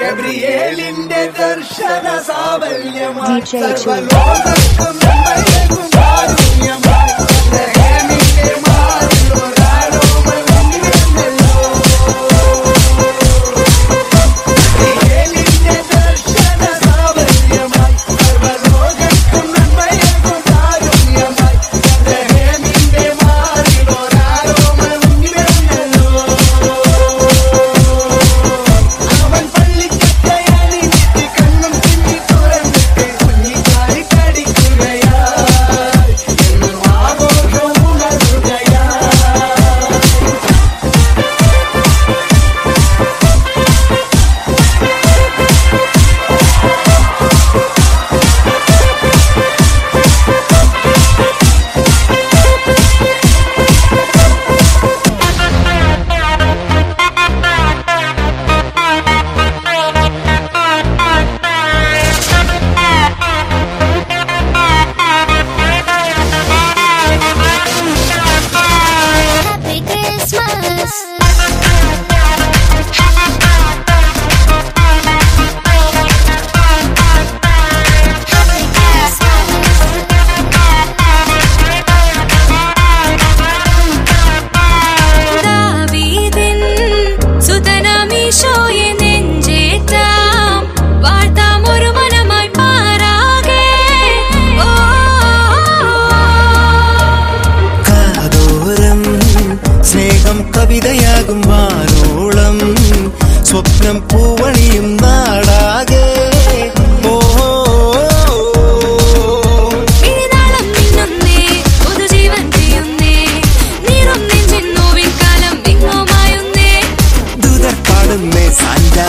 ഗബ്രിയേലിന്റെ ദർശന സാബല്യമായി Yes. കവിതയാകും വാനോളം. സ്വപ്നം പൂവണിയും നാടാകെ.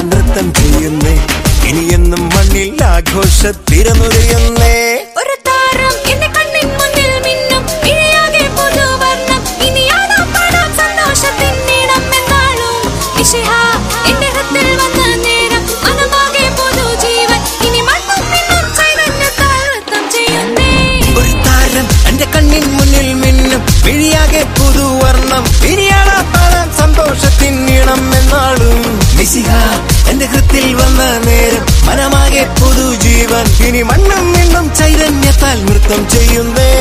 നൃത്തം ചെയ്യുന്നേ. ഇനിയെന്നും മണ്ണിൽ ആഘോഷത്തിരനുറിയുന്നേ മിസിഹ എന്റെ കൃത്തിൽ വന്ന നേരം മനമാകെ പുതു ജീവൻ ഇനി മണ്ണും നിന്നും ചൈതന്യത്താൽ നൃത്തം ചെയ്യുന്നേ.